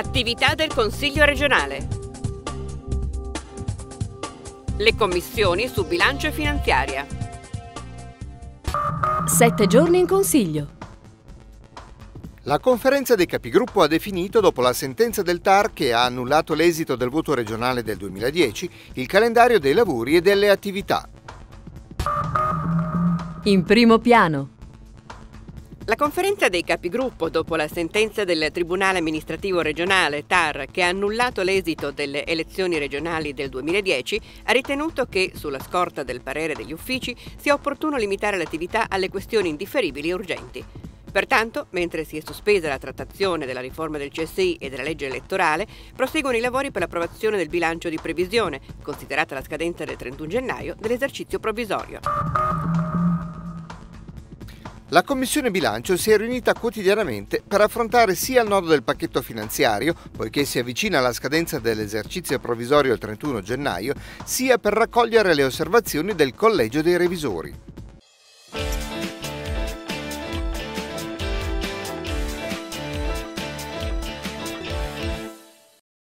Attività del Consiglio regionale. Le commissioni su bilancio e finanziaria. Sette giorni in Consiglio. La conferenza dei capigruppo ha definito, dopo la sentenza del TAR che ha annullato l'esito del voto regionale del 2010, il calendario dei lavori e delle attività. In primo piano. La conferenza dei capigruppo, dopo la sentenza del Tribunale amministrativo regionale TAR che ha annullato l'esito delle elezioni regionali del 2010, ha ritenuto che, sulla scorta del parere degli uffici, sia opportuno limitare l'attività alle questioni indifferibili e urgenti. Pertanto, mentre si è sospesa la trattazione della riforma del CSI e della legge elettorale, proseguono i lavori per l'approvazione del bilancio di previsione, considerata la scadenza del 31 gennaio dell'esercizio provvisorio. La Commissione Bilancio si è riunita quotidianamente per affrontare sia il nodo del pacchetto finanziario, poiché si avvicina la scadenza dell'esercizio provvisorio il 31 gennaio, sia per raccogliere le osservazioni del Collegio dei Revisori.